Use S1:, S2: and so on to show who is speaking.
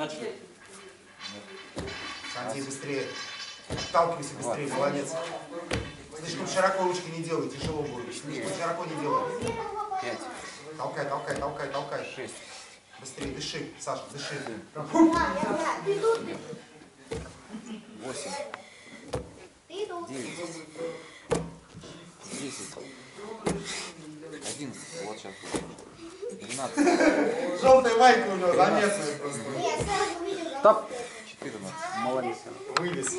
S1: Начали.
S2: Санти, быстрее. Отталкивайся быстрее, молодец. Слишком широко ручки не делай, тяжело будет. Слишком широко не делай.
S3: Пять.
S2: Толкай, толкай, толкай, толкай.
S3: Шесть.
S2: Быстрее, дыши, Саша, дыши.
S3: Восемь. Девять. Десять. Одиннадцать. Вот сейчас. Двенадцать.
S2: Желтая майка у него заметная просто.
S3: Стоп. Четырнадцать.
S1: Молодец.
S2: Вылез.